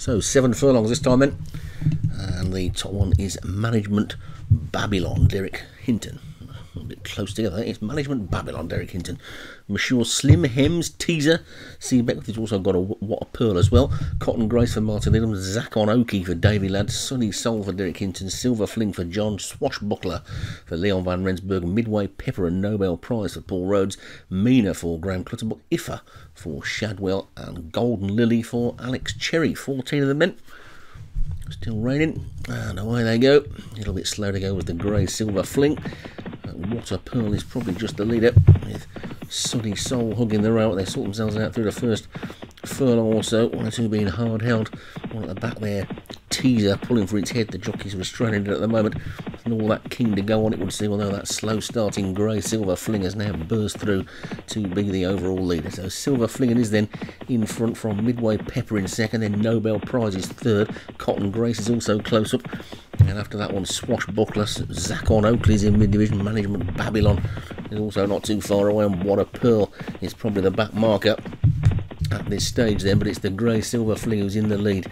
So seven furlongs this time then. And the top one is Management Babylon, Derek Hinton. A bit close together. It's Management Babylon, Derek Hinton. Monsieur Slim Hems, Teaser. C. Beckwith also got a What a Pearl as well. Cotton Grace for Martin Lidham. Zack on Oki for Davy Ladd. Sunny Soul for Derek Hinton. Silver Fling for John. Swashbuckler for Leon Van Rensburg. Midway Pepper and Nobel Prize for Paul Rhodes. Mina for Graham Clutterbuck. Iffa for Shadwell. And Golden Lily for Alex Cherry. 14 of the men. Still raining, ah, and away they go. A little bit slow to go with the grey silver fling. What a Pearl is probably just the leader, with Sunny Soul hugging the rail. They sort themselves out through the first furlong or so. One or two being hard held. One at the back there, teaser pulling for its head. The jockey's restraining it at the moment. And all that keen to go on, it would seem, although that slow starting grey silver fling has now burst through to be the overall leader. So Silver Flinging is then in front from Midway Pepper in second, then Nobel Prize is third. Cotton Grace is also close up. And after that one, Swashbucklers, Zack on Oakley's in mid division. Management Babylon is also not too far away. And What a Pearl is probably the back marker at this stage then, but it's the grey silver fling who's in the lead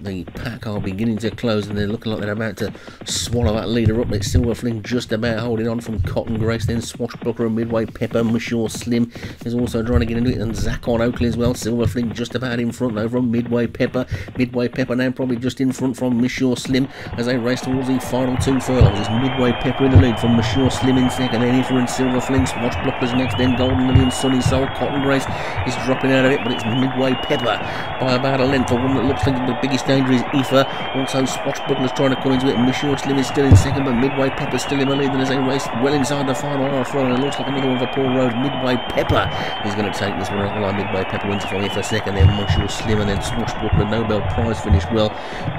the pack are beginning to close and they're looking like they're about to swallow that leader up. It's Silver Fling just about holding on from Cotton Grace, then Swashbuckler and Midway Pepper. Monsieur Slim is also trying to get into it, and Zack on Oakley as well. Silver Fling just about in front now from Midway Pepper. Midway Pepper now probably just in front from Monsieur Slim as they race towards the final two furlongs. It's Midway Pepper in the lead from Monsieur Slim in second, then in Silver Fling. Swashbuckler's next, then Golden Lily and Sunny Soul. Cotton Grace is dropping out of it, but it's Midway Pepper by about a length. The one that looks like the biggest danger is Aoife. Also, Swashbuckler's trying to come into it. Monsieur Slim is still in second, but Midway Pepper's still in the lead. And as they race well inside the final half row, it looks like another one for Paul Rhodes. Midway Pepper is going to take this one. Well, Midway Pepper wins it for second, then Monsieur Slim, and then Swashbuckler. Nobel Prize finish well.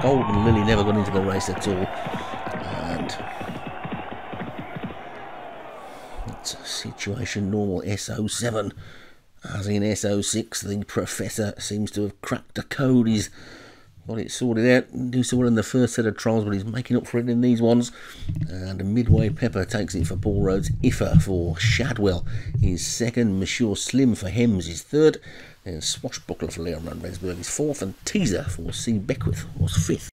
Golden Lily never got into the race at all. And it's a situation normal SO7 as in SO6 the professor seems to have cracked the code he's got it sorted out. Do so well in the first set of trials, but he's making up for it in these ones. And Midway Pepper takes it for Paul Rhodes. Iffa for Shadwell is second. Monsieur Slim for Hems is third. And Swashbuckler for Leon Van Rensburg is fourth. And Teaser for C. Beckwith was fifth.